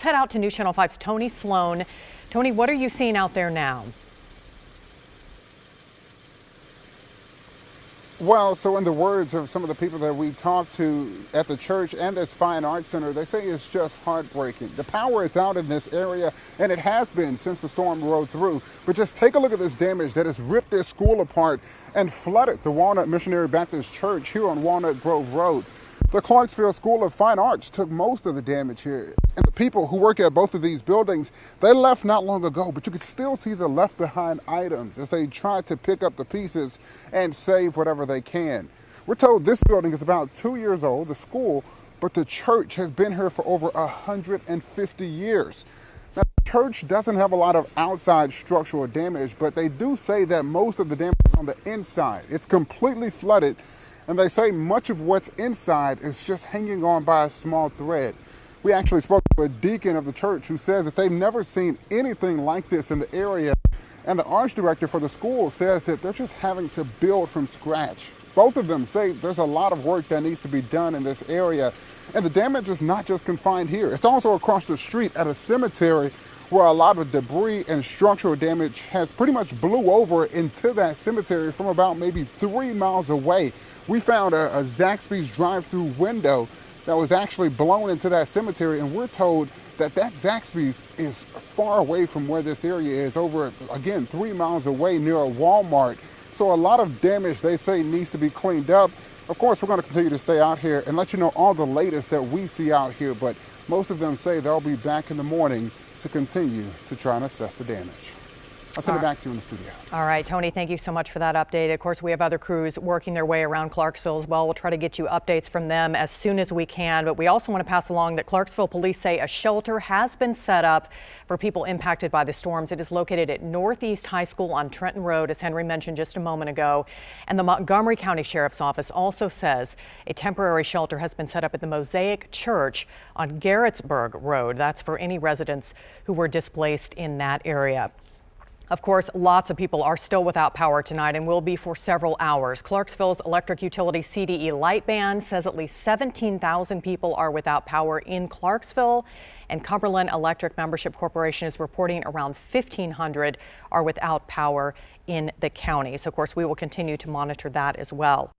Let's head out to News Channel 5's Tony Sloan. Tony, what are you seeing out there now? Well, so in the words of some of the people that we talked to at the church and this fine arts center, they say it's just heartbreaking. The power is out in this area, and it has been since the storm rode through. But just take a look at this damage that has ripped this school apart and flooded the Walnut Missionary Baptist Church here on Walnut Grove Road. The Clarksville School of Fine Arts took most of the damage here. People who work at both of these buildings, they left not long ago, but you can still see the left behind items as they try to pick up the pieces and save whatever they can. We're told this building is about two years old, the school, but the church has been here for over 150 years. Now, the church doesn't have a lot of outside structural damage, but they do say that most of the damage is on the inside. It's completely flooded and they say much of what's inside is just hanging on by a small thread. We actually spoke to a deacon of the church who says that they've never seen anything like this in the area. And the arts director for the school says that they're just having to build from scratch. Both of them say there's a lot of work that needs to be done in this area. And the damage is not just confined here, it's also across the street at a cemetery where a lot of debris and structural damage has pretty much blew over into that cemetery from about maybe three miles away. We found a, a Zaxby's drive-through window that was actually blown into that cemetery and we're told that that Zaxby's is far away from where this area is over again three miles away near a Walmart so a lot of damage they say needs to be cleaned up of course we're going to continue to stay out here and let you know all the latest that we see out here but most of them say they'll be back in the morning to continue to try and assess the damage. I'll send it uh, back to you in the studio. All right, Tony, thank you so much for that update. Of course, we have other crews working their way around Clarksville as well. We'll try to get you updates from them as soon as we can. But we also want to pass along that Clarksville police say a shelter has been set up for people impacted by the storms. It is located at Northeast High School on Trenton Road, as Henry mentioned just a moment ago. And the Montgomery County Sheriff's Office also says a temporary shelter has been set up at the Mosaic Church on Garrettsburg Road. That's for any residents who were displaced in that area. Of course, lots of people are still without power tonight and will be for several hours. Clarksville's electric utility CDE light Lightband says at least 17,000 people are without power in Clarksville. And Cumberland Electric Membership Corporation is reporting around 1,500 are without power in the county. So, of course, we will continue to monitor that as well.